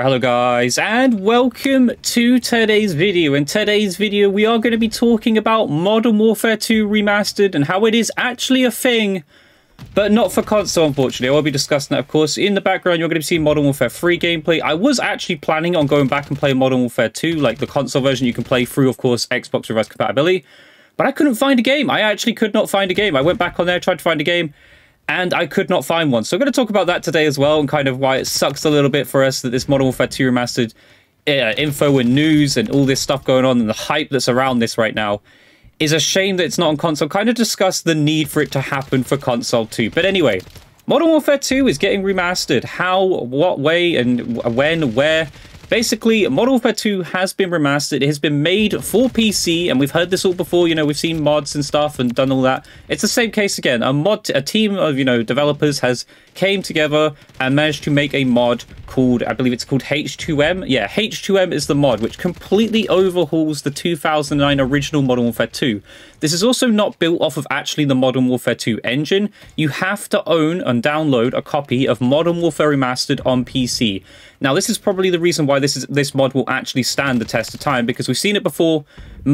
Hello guys and welcome to today's video. In today's video we are going to be talking about Modern Warfare 2 Remastered and how it is actually a thing but not for console unfortunately. I will be discussing that of course. In the background you're going to seeing Modern Warfare 3 gameplay. I was actually planning on going back and playing Modern Warfare 2 like the console version you can play through of course Xbox reverse compatibility but I couldn't find a game. I actually could not find a game. I went back on there tried to find a game and I could not find one. So I'm going to talk about that today as well, and kind of why it sucks a little bit for us that this Modern Warfare 2 Remastered uh, info and news and all this stuff going on and the hype that's around this right now is a shame that it's not on console. Kind of discuss the need for it to happen for console too. But anyway, Modern Warfare 2 is getting remastered. How, what way, and when, where? Basically, Modern Warfare 2 has been remastered. It has been made for PC, and we've heard this all before. You know, we've seen mods and stuff and done all that. It's the same case again. A mod, a team of you know developers has came together and managed to make a mod called, I believe it's called H2M. Yeah, H2M is the mod which completely overhauls the 2009 original Modern Warfare 2. This is also not built off of actually the Modern Warfare 2 engine. You have to own and download a copy of Modern Warfare Remastered on PC. Now, this is probably the reason why this is this mod will actually stand the test of time because we've seen it before.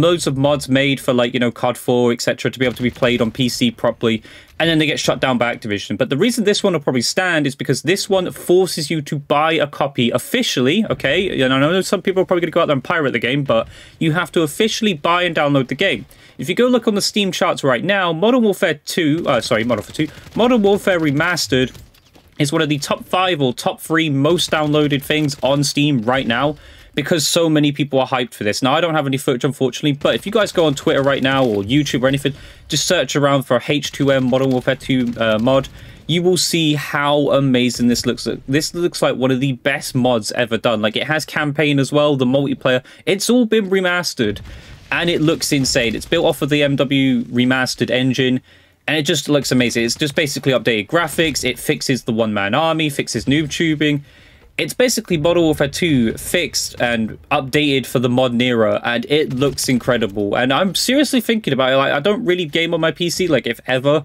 Loads of mods made for like you know COD 4, etc., to be able to be played on PC properly, and then they get shut down by Activision. But the reason this one will probably stand is because this one forces you to buy a copy officially. Okay, and I know some people are probably going to go out there and pirate the game, but you have to officially buy and download the game. If you go look on the Steam charts right now, Modern Warfare 2, uh, sorry, Modern Warfare 2, Modern Warfare Remastered is one of the top five or top three most downloaded things on Steam right now because so many people are hyped for this. Now, I don't have any footage, unfortunately, but if you guys go on Twitter right now or YouTube or anything, just search around for H2M Modern Warfare 2 uh, mod, you will see how amazing this looks. This looks like one of the best mods ever done. Like, it has campaign as well, the multiplayer. It's all been remastered, and it looks insane. It's built off of the MW remastered engine and it just looks amazing. It's just basically updated graphics. It fixes the one-man army, fixes noob tubing. It's basically Modern Warfare 2 fixed and updated for the modern era, and it looks incredible. And I'm seriously thinking about it. Like, I don't really game on my PC, like, if ever.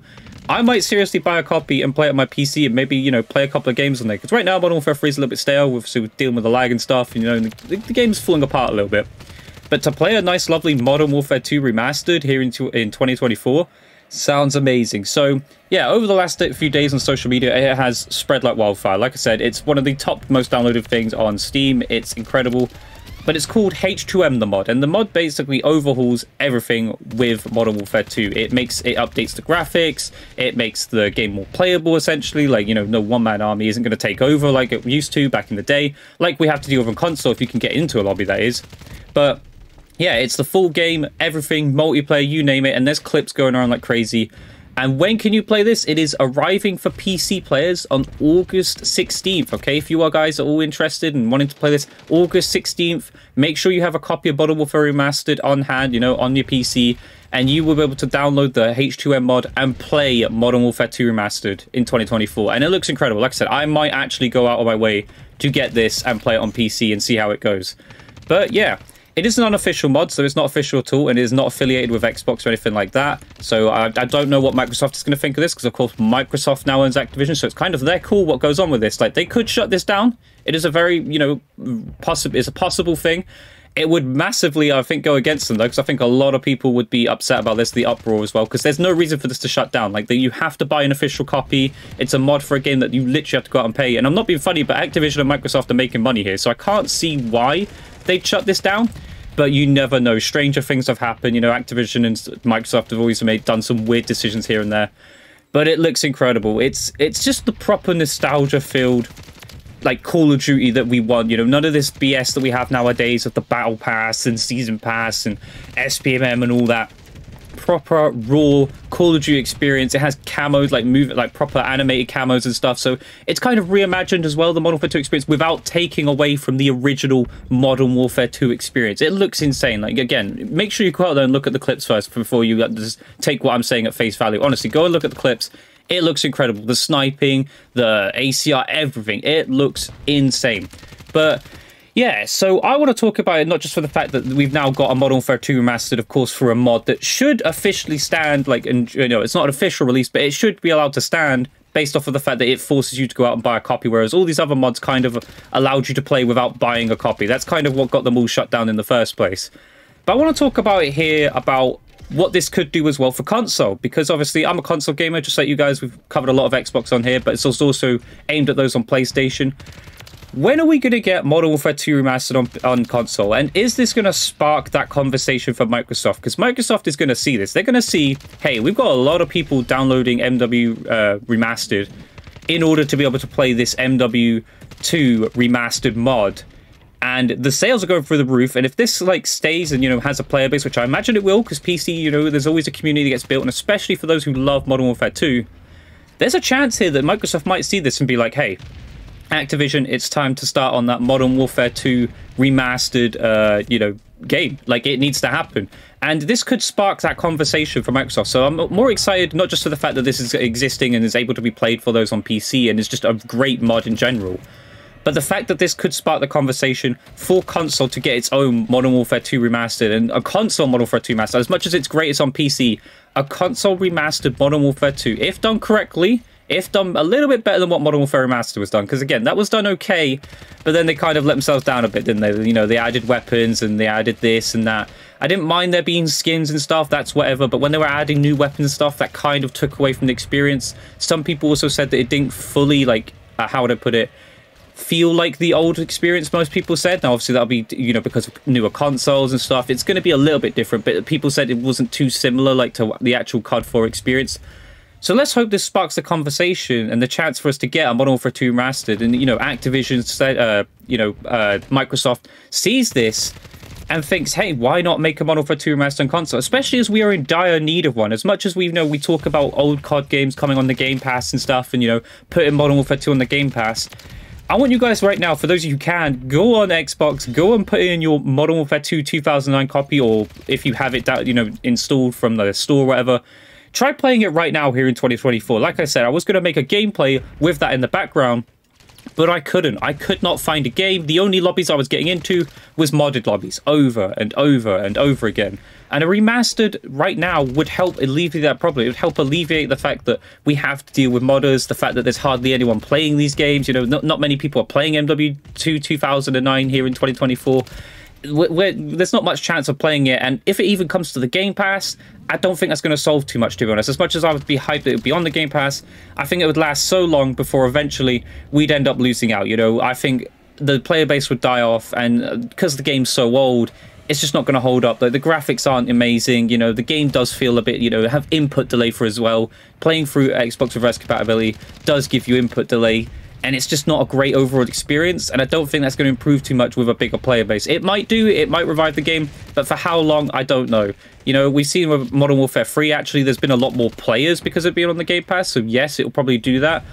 I might seriously buy a copy and play it on my PC and maybe, you know, play a couple of games on there. Because right now, Modern Warfare 3 is a little bit stale, with, so dealing with the lag and stuff, and, you know, the, the game's falling apart a little bit. But to play a nice, lovely Modern Warfare 2 remastered here in, in 2024 Sounds amazing. So, yeah, over the last few days on social media, it has spread like wildfire. Like I said, it's one of the top most downloaded things on Steam. It's incredible. But it's called H2M the mod, and the mod basically overhauls everything with Modern Warfare 2. It makes it updates the graphics, it makes the game more playable essentially. Like, you know, no one-man army isn't going to take over like it used to back in the day. Like we have to deal with on console if you can get into a lobby, that is. But yeah, it's the full game, everything, multiplayer, you name it, and there's clips going around like crazy. And when can you play this? It is arriving for PC players on August 16th, okay? If you are guys are all interested and wanting to play this, August 16th, make sure you have a copy of Modern Warfare Remastered on hand, you know, on your PC, and you will be able to download the H2M mod and play Modern Warfare 2 Remastered in 2024. And it looks incredible. Like I said, I might actually go out of my way to get this and play it on PC and see how it goes. But yeah, it is an unofficial mod, so it's not official at all, and it is not affiliated with Xbox or anything like that. So I, I don't know what Microsoft is going to think of this, because of course Microsoft now owns Activision, so it's kind of their call what goes on with this. Like they could shut this down. It is a very, you know, possible. It's a possible thing. It would massively, I think, go against them though, because I think a lot of people would be upset about this, the uproar as well, because there's no reason for this to shut down. Like, that you have to buy an official copy. It's a mod for a game that you literally have to go out and pay. And I'm not being funny, but Activision and Microsoft are making money here, so I can't see why they'd shut this down but you never know. Stranger things have happened. You know, Activision and Microsoft have always made done some weird decisions here and there, but it looks incredible. It's it's just the proper nostalgia filled like Call of Duty that we want. You know, none of this BS that we have nowadays of the Battle Pass and Season Pass and SBMM and all that proper raw Call of Duty experience. It has camos, like move like proper animated camos and stuff. So it's kind of reimagined as well the Modern Warfare 2 experience without taking away from the original Modern Warfare 2 experience. It looks insane. Like again, make sure you go out there and look at the clips first before you just take what I'm saying at face value. Honestly, go and look at the clips. It looks incredible. The sniping, the ACR, everything. It looks insane. But yeah, so I want to talk about it not just for the fact that we've now got a Modern Warfare 2 remastered, of course, for a mod that should officially stand, like, and you know, it's not an official release, but it should be allowed to stand based off of the fact that it forces you to go out and buy a copy, whereas all these other mods kind of allowed you to play without buying a copy. That's kind of what got them all shut down in the first place. But I want to talk about it here about what this could do as well for console, because obviously I'm a console gamer, just like you guys. We've covered a lot of Xbox on here, but it's also aimed at those on PlayStation. When are we going to get Modern Warfare 2 Remastered on, on console? And is this going to spark that conversation for Microsoft? Because Microsoft is going to see this. They're going to see, hey, we've got a lot of people downloading MW uh, Remastered in order to be able to play this MW2 Remastered mod and the sales are going through the roof. And if this like stays and you know has a player base, which I imagine it will, because PC, you know, there's always a community that gets built, and especially for those who love Modern Warfare 2, there's a chance here that Microsoft might see this and be like, hey, Activision, it's time to start on that Modern Warfare 2 remastered, uh, you know, game. Like it needs to happen. And this could spark that conversation for Microsoft. So I'm more excited, not just for the fact that this is existing and is able to be played for those on PC and is just a great mod in general, but the fact that this could spark the conversation for console to get its own Modern Warfare 2 remastered and a console Modern Warfare 2 remastered, as much as it's great it's on PC, a console remastered Modern Warfare 2, if done correctly, if done a little bit better than what Modern Warfare Remastered was done. Because again, that was done okay, but then they kind of let themselves down a bit, didn't they? You know, they added weapons and they added this and that. I didn't mind there being skins and stuff, that's whatever, but when they were adding new weapons and stuff, that kind of took away from the experience. Some people also said that it didn't fully, like, uh, how would I put it? feel like the old experience most people said now obviously that'll be you know because of newer consoles and stuff it's going to be a little bit different but people said it wasn't too similar like to the actual cod 4 experience so let's hope this sparks the conversation and the chance for us to get a Modern Warfare 2 remastered and you know activision uh you know uh microsoft sees this and thinks, hey, why not make a Modern Warfare 2 remastered on console? Especially as we are in dire need of one. As much as we you know we talk about old COD games coming on the Game Pass and stuff, and you know putting Modern Warfare 2 on the Game Pass, I want you guys right now, for those of you who can, go on Xbox, go and put in your Modern Warfare 2 2009 copy, or if you have it, you know, installed from the store or whatever. Try playing it right now here in 2024. Like I said, I was going to make a gameplay with that in the background, but I couldn't. I could not find a game. The only lobbies I was getting into was modded lobbies over and over and over again. And a remastered right now would help alleviate that problem. It would help alleviate the fact that we have to deal with modders, the fact that there's hardly anyone playing these games. You know, not, not many people are playing MW2 2009 here in 2024. We're, there's not much chance of playing it, and if it even comes to the Game Pass, I don't think that's going to solve too much, to be honest. As much as I would be hyped that it would be on the Game Pass, I think it would last so long before eventually we'd end up losing out. You know, I think the player base would die off, and because uh, the game's so old, it's just not going to hold up. Like, the graphics aren't amazing. You know, the game does feel a bit, you know, have input delay for as well. Playing through Xbox reverse compatibility does give you input delay, and it's just not a great overall experience. And I don't think that's going to improve too much with a bigger player base. It might do, it might revive the game, but for how long, I don't know. You know, we've seen with Modern Warfare 3, actually, there's been a lot more players because of being on the Game Pass. So, yes, it'll probably do that.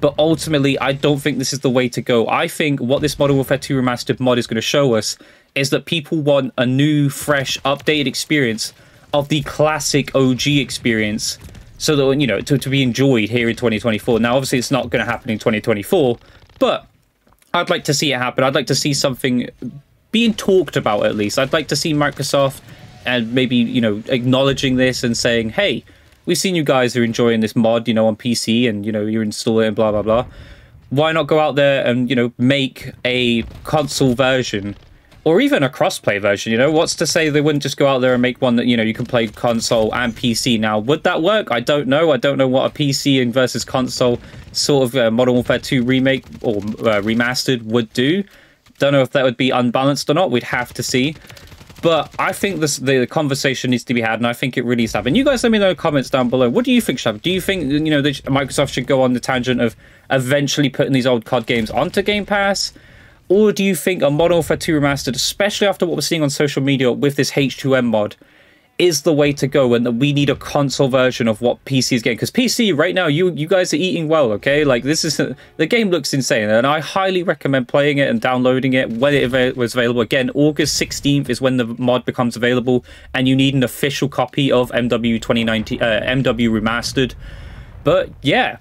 But ultimately, I don't think this is the way to go. I think what this Modern Warfare 2 Remastered mod is going to show us is that people want a new, fresh, updated experience of the classic OG experience so that, you know, to, to be enjoyed here in 2024. Now, obviously, it's not going to happen in 2024, but I'd like to see it happen. I'd like to see something being talked about at least. I'd like to see Microsoft and maybe, you know, acknowledging this and saying, hey, we've seen you guys are enjoying this mod, you know, on PC and, you know, you're installing it and blah, blah, blah. Why not go out there and, you know, make a console version or even a crossplay version. You know, what's to say they wouldn't just go out there and make one that you know you can play console and PC? Now, would that work? I don't know. I don't know what a PC and versus console sort of uh, Modern Warfare 2 remake or uh, remastered would do. Don't know if that would be unbalanced or not. We'd have to see. But I think this the conversation needs to be had, and I think it really needs to happen. You guys let me know in the comments down below. What do you think, Shab? Do you think you know Microsoft should go on the tangent of eventually putting these old COD games onto Game Pass? Or do you think a Modern Warfare 2 Remastered, especially after what we're seeing on social media with this H2M mod, is the way to go and that we need a console version of what PC is getting? Because PC, right now, you you guys are eating well, okay? Like, this is... The game looks insane, and I highly recommend playing it and downloading it when it was available. Again, August 16th is when the mod becomes available, and you need an official copy of MW 2019... Uh, MW Remastered. But, yeah,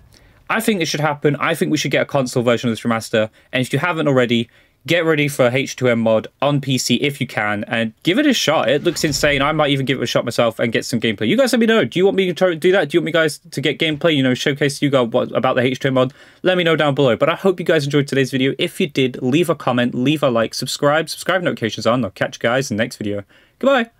I think it should happen. I think we should get a console version of this remaster. And if you haven't already, get ready for H2M mod on PC if you can and give it a shot. It looks insane. I might even give it a shot myself and get some gameplay. You guys let me know. Do you want me to do that? Do you want me guys to get gameplay, you know, showcase you guys what, about the H2M mod? Let me know down below. But I hope you guys enjoyed today's video. If you did, leave a comment, leave a like, subscribe, subscribe notifications on. I'll catch you guys in the next video. Goodbye.